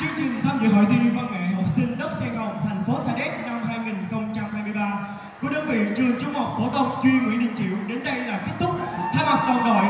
Chương trình tham dự hội thi văn nghệ học sinh lớp Sài Gòn, thành phố Sa Đéc năm 2023 của đơn vị trường trung học phổ thông chuyên Nguyễn Đình Chiểu đến đây là kết thúc. Thay mặt toàn đội,